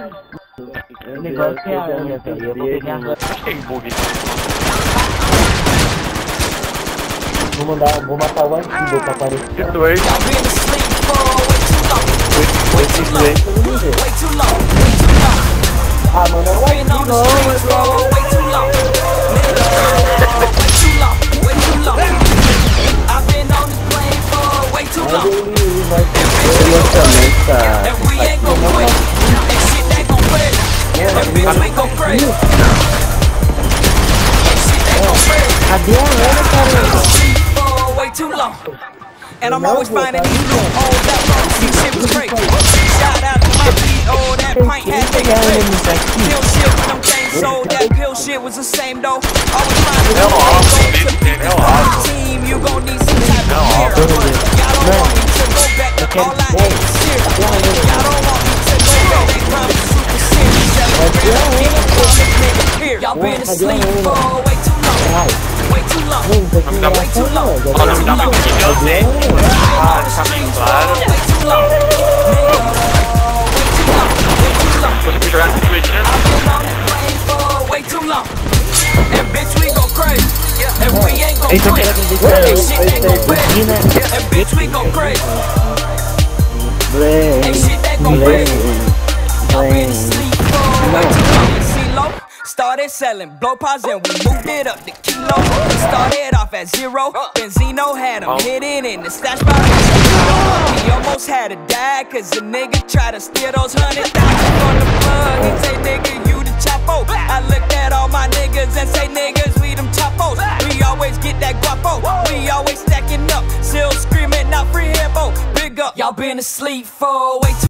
O negócio é a. Eu vou pegar a mandar, vou matar o antigo pra aparecer. Ah, mano, o antigo, I've been on this plane. And I'm always finding these loopholes that long see shit was great. Shout out to my that pint had. Pill shit with them chains sold, that pill shit was the same though. Always finding team. You gon' need some type of. Y'all don't want me to go back to all I I've been asleep for way too long. Way too long. Way too long. Way too long. Go crazy. And shit ain't go crazy. Started selling blow pods and we moved it up to kilo. We started off at zero. Benzino had him oh. hidden in the stash box. He almost had to die cause a nigga tried to steal those hundred thousand on the plug. He say, nigga, you the chapo. I looked at all my niggas and say, niggas, we them chapos. We always get that guapo. We always stacking up. Still screaming, not free hippo. Big up. Y'all been asleep for way too